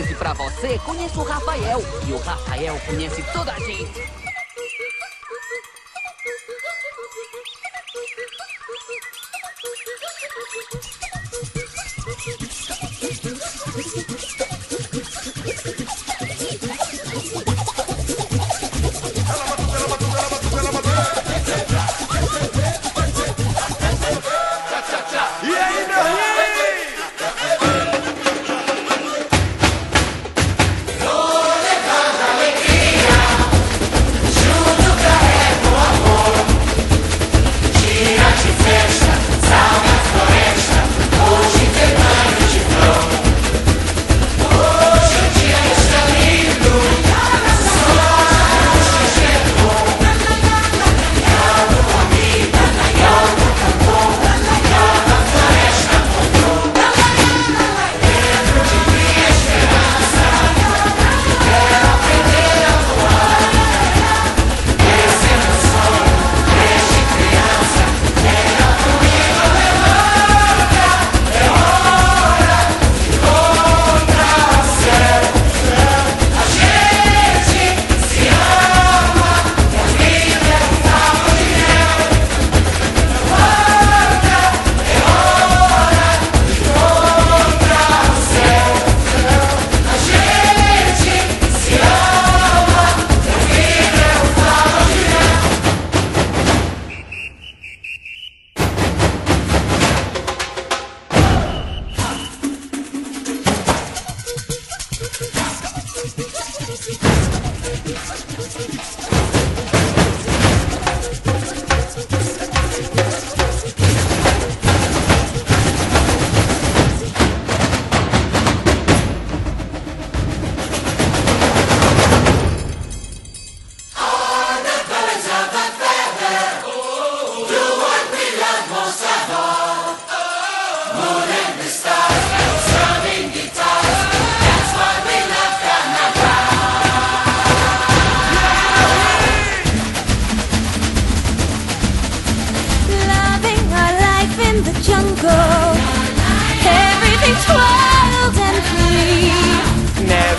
conhece pra você, conheço o Rafael. E o Rafael conhece toda a gente.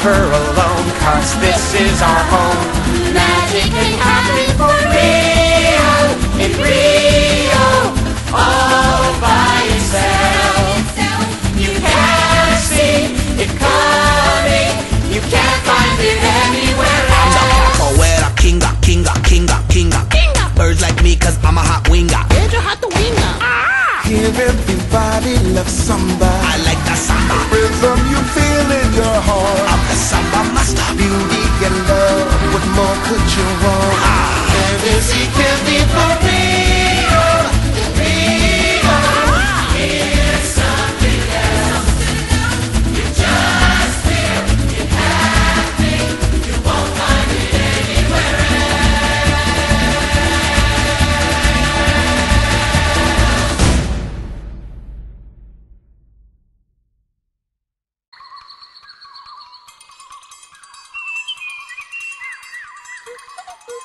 Never alone, cause this is our home. Magic and happy for real. In Rio, all by itself. You can't see it coming. You can't find it anywhere else. I'm Capoeira, kinga, kinga, kinga, kinga. Birds like me, cause I'm a hot winger. Hear ah! everybody love samba. I like samba master. Beauty and love, what more could you want? Fantasy can be for real.